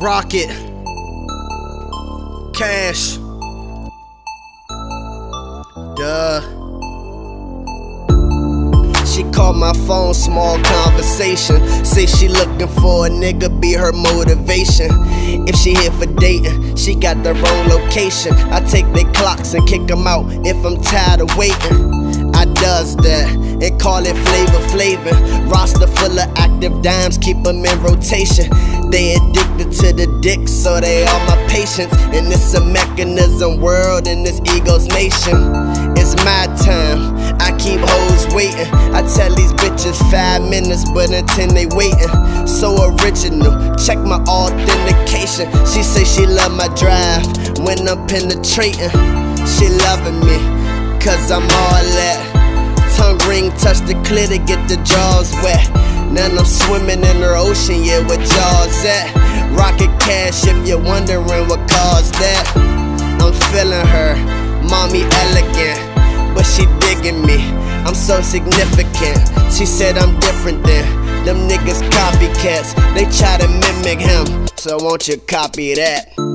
Rocket. Cache. Duh. She called my phone, small conversation. Say she looking for a nigga, be her motivation. If she here for dating, she got the wrong location. I take their clocks and kick them out if I'm tired of waiting. I does that and call it flavor flavor. Roster full of active dimes, keep them in rotation. They addicted to the dick, so they all my patients. And it's a Meckanizm world in this ego's nation. It's my time, I keep hoes waiting. I tell these bitches five minutes, but until they waiting. So original, check my authentication. She say she love my drive when I'm penetrating. She loving me, cause I'm all that touch the clit to get the jaws wet. Now I'm swimming in her ocean, yeah, with jaws at. Rocket Cache if you're wondering what caused that. I'm feeling her, mommy elegant, but she digging me. I'm so significant. She said I'm different than them niggas copycats. They try to mimic him, so won't you copy that?